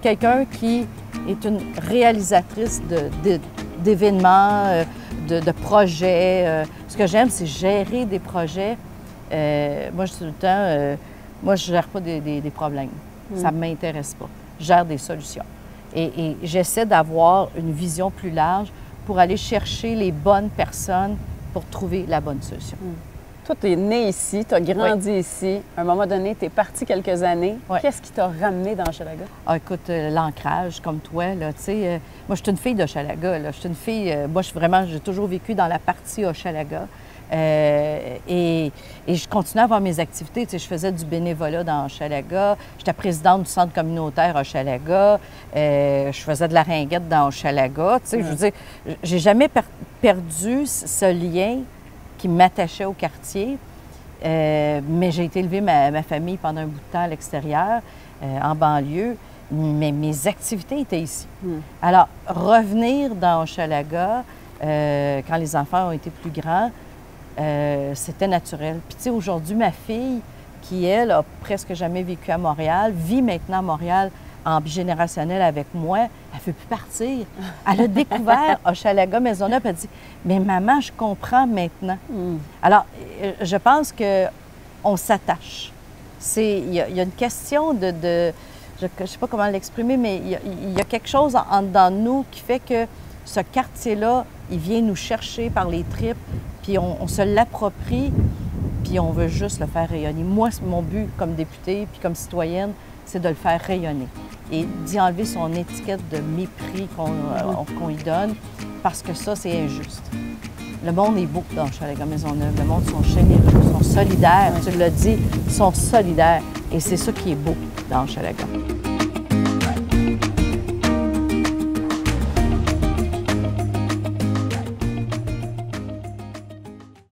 quelqu'un qui est une réalisatrice d'événements, euh, de, de, projets. Euh. Ce que j'aime, c'est gérer des projets. Euh, moi, je tout le temps, moi, je ne gère pas des, problèmes. Ça ne mm. m'intéresse pas. Je gère des solutions. Et, j'essaie d'avoir une vision plus large pour aller chercher les bonnes personnes pour trouver la bonne solution. Mm. Toi, tu es né ici, tu as grandi ici. À un moment donné, tu es parti quelques années. Qu'est-ce qui t'a ramené dans Hochelaga? Ah, écoute, euh, l'ancrage, comme toi, là, tu sais, euh, moi, je suis une fille d'Hochelaga, là. Je suis une fille, euh, moi, je vraiment, j'ai toujours vécu dans la partie Hochelaga. et, je continuais à avoir mes activités. Tu sais, je faisais du bénévolat dans Hochelaga. J'étais présidente du centre communautaire Hochelaga. je faisais de la ringuette dans Hochelaga. Tu sais, je veux dire, j'ai jamais perdu ce lien qui m'attachait au quartier. Euh, mais j'ai été élever ma, famille pendant un bout de temps à l'extérieur, euh, en banlieue, mais mes activités étaient ici. Hmm. Alors, revenir dans Hochelaga, euh, quand les enfants ont été plus grands, c'était naturel. Puis, tu sais, aujourd'hui, ma fille, qui, elle, a presque jamais vécu à Montréal, vit maintenant à Montréal en bigénérationnel avec moi, elle ne veut plus partir. Elle a découvert Hochelaga Maisonneuve, elle dit Mais maman, je comprends maintenant. Hmm. Alors, euh, je pense qu'on s'attache. Il y, a une question de. je ne sais pas comment l'exprimer, mais il y, a quelque chose en, dedans de nous qui fait que ce quartier-là, il vient nous chercher par les tripes, puis on, on se l'approprie, puis on veut juste le faire rayonner. Moi, c'est mon but comme députée, puis comme citoyenne, c'est de le faire rayonner et d'y enlever son étiquette de mépris qu'on euh, y donne, parce que ça, c'est injuste. Le monde est beau dans Chalaga Maisonneuve. Le monde sont généreux, sont solidaires. Tu l'as dit, ils sont solidaires. Et c'est ça qui est beau dans Chalaga.